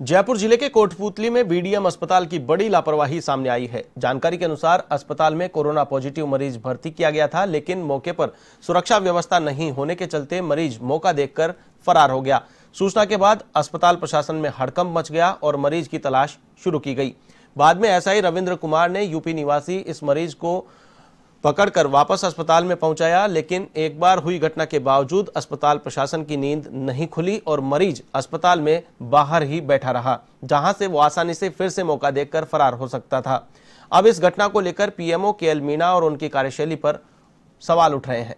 जयपुर ज़िले के कोटपुतली में बीडीएम अस्पताल की बड़ी लापरवाही सामने आई है। जानकारी के अनुसार अस्पताल में कोरोना पॉजिटिव मरीज़ भर्ती किया गया था, लेकिन मौके पर सुरक्षा व्यवस्था नहीं होने के चलते मरीज़ मौका देखकर फरार हो गया। सूचना के बाद अस्पताल प्रशासन में हड़कंप मच गया और मरीज़ की तलाश शुरू की गई। बाद में एसआई रविंद्र कुमार ने यूपी निवासी इस मरीज़ को पकड़कर वापस अस्पताल में पहुँचाया, लेकिन एक बार हुई घटना के बावजूद अस्पताल प्रशासन की नींद नहीं खुली और मरीज़ अस्पताल में बाहर ही बैठा रहा, जहाँ से वो आसानी से फिर से मौका देखकर फरार हो सकता था। अब इस घटना को लेकर पीएमओ के मीणा और उनकी कार्यशैली पर सवाल उठ रहे हैं।